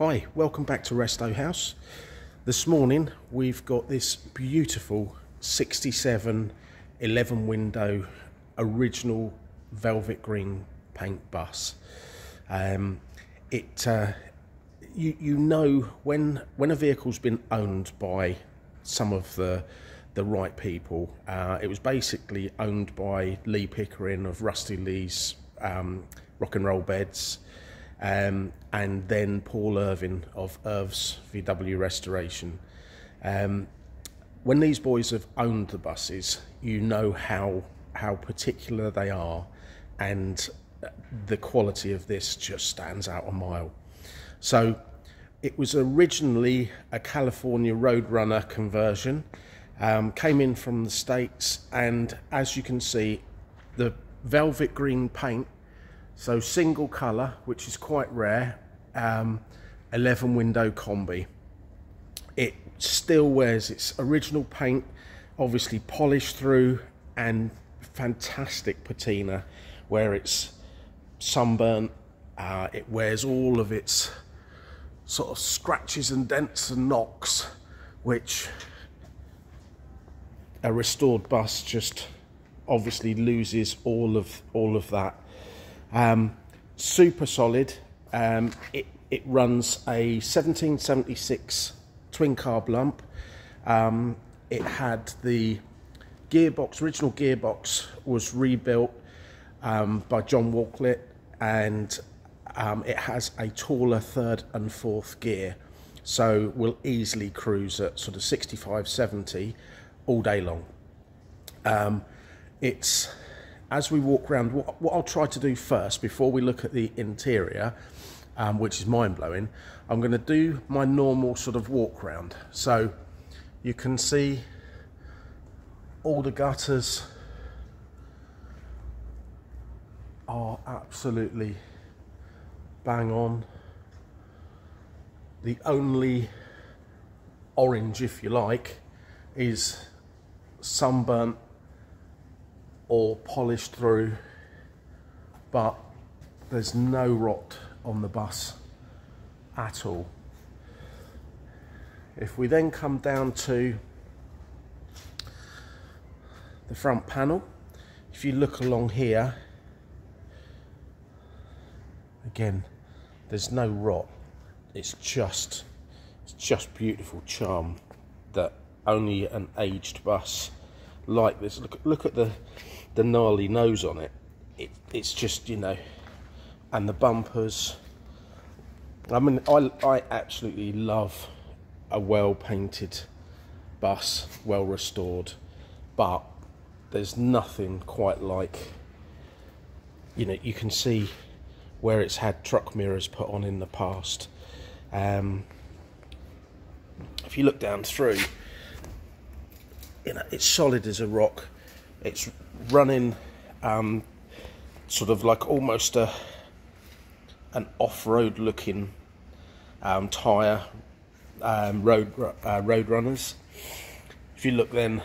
Hi, welcome back to Resto Haus. This morning we've got this beautiful 67 11 window original velvet green paint bus. Um, it uh, you you know when when a vehicle's been owned by some of the the right people. Uh, it was basically owned by Lee Pickering of Rusty Lee's um, Rock and Roll Beds, um, and then Paul Irving of Irv's VW Restoration. Um, when these boys have owned the buses, you know how how particular they are, and the quality of this just stands out a mile. So it was originally a California Roadrunner conversion, um, came in from the States, and as you can see, the velvet green paint, so single colour, which is quite rare, um, 11 window Kombi. It still wears its original paint, obviously polished through, and fantastic patina where it's sunburnt. Uh, it wears all of its sort of scratches and dents and knocks, which a restored bus just obviously loses all of all of that. Um, super solid. Um, it it runs a 1776 twin carb lump. Um, it had the gearbox, original gearbox was rebuilt um, by John Walklett and um, it has a taller third and fourth gear. So we'll easily cruise at sort of 65, 70 all day long. Um, it's as we walk around, what, what, I'll try to do first before we look at the interior, um, which is mind blowing, I'm going to do my normal sort of walk around. So you can see all the gutters are absolutely bang on. The only orange, if you like, is sunburnt or polished through, but there's no rot on the bus at all. If we then come down to the front panel, if you look along here, again, there's no rot. It's just, it's just beautiful charm that only an aged bus like this. Look, look at the, the gnarly nose on it. it. It's just, you know, and the bumpers. I mean, I, I absolutely love a well painted bus, well restored, but there's nothing quite like, you know, you can see where it's had truck mirrors put on in the past. Um, if you look down through, you know, it's solid as a rock. It's running um, sort of like almost a an off-road looking um, tyre um, road uh, road runners. If you look then,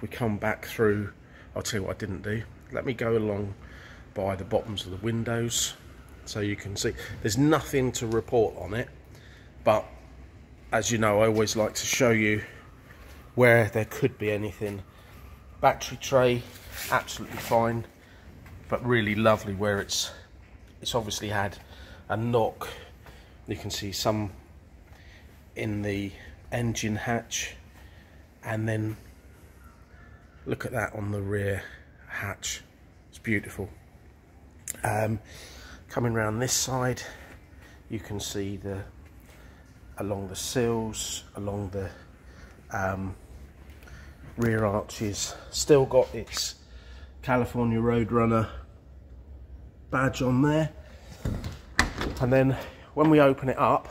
we come back through. I'll tell you what I didn't do. Let me go along by the bottoms of the windows so you can see there's nothing to report on it but as you know I always like to show you where there could be anything. Battery tray absolutely fine but really lovely where it's it's obviously had a knock. You can see some in the engine hatch and then look at that on the rear hatch. It's beautiful. Um, Coming around this side, you can see the along the sills, along the um, rear arches, still got its California Roadrunner badge on there. And then when we open it up,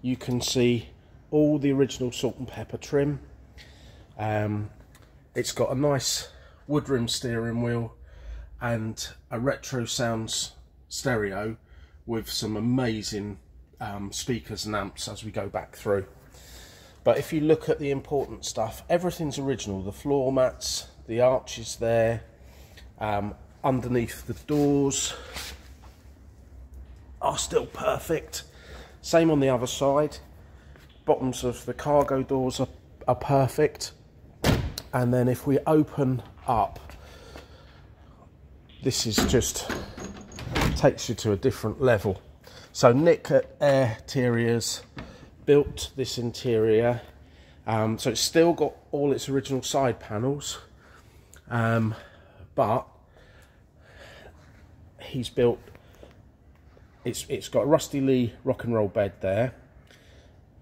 you can see all the original salt and pepper trim. Um, it's got a nice wood rim steering wheel and a retro sounds stereo with some amazing um, speakers and amps as we go back through. But if you look at the important stuff, everything's original. The floor mats, the arches there, um, underneath the doors are still perfect. Same on the other side. Bottoms of the cargo doors are, are perfect. And then if we open up, this is just takes you to a different level. So Nick at Air Interiors built this interior. Um, so it's still got all its original side panels, um, but he's built. It's it's got a Rusty Lee rock and roll bed there,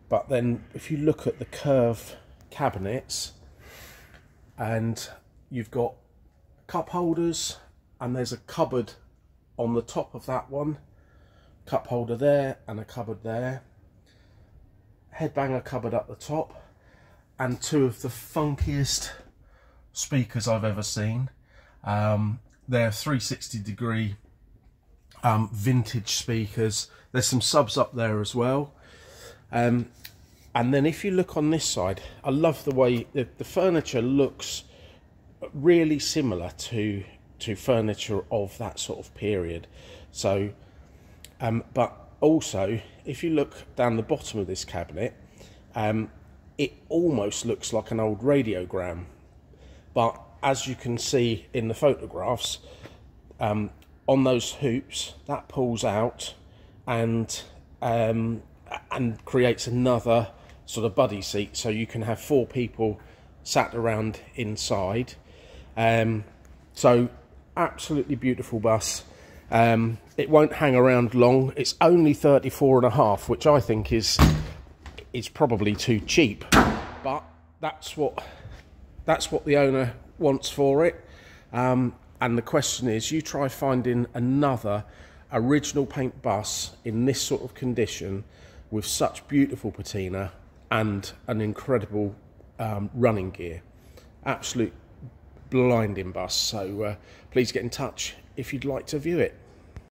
but then if you look at the curve cabinets, and you've got cup holders, and there's a cupboard on the top of that one, cup holder there, and a cupboard there headbanger cupboard up at the top and two of the funkiest speakers I've ever seen. Um, they're 360 degree um, vintage speakers. There's some subs up there as well. Um, and then if you look on this side, I love the way the, the furniture looks really similar to to furniture of that sort of period. So, um, but also, if you look down the bottom of this cabinet, um, it almost looks like an old radiogram. But as you can see in the photographs, um, on those hoops, that pulls out and um, and creates another sort of buddy seat, so you can have four people sat around inside. Um, so absolutely beautiful bus. Um, it won't hang around long. It's only 34 and a half, which I think is is probably too cheap. But that's what that's what the owner wants for it. Um, and the question is, you try finding another original paint bus in this sort of condition with such beautiful patina and an incredible um, running gear. Absolute blinding bus. So uh, please get in touch if you'd like to view it.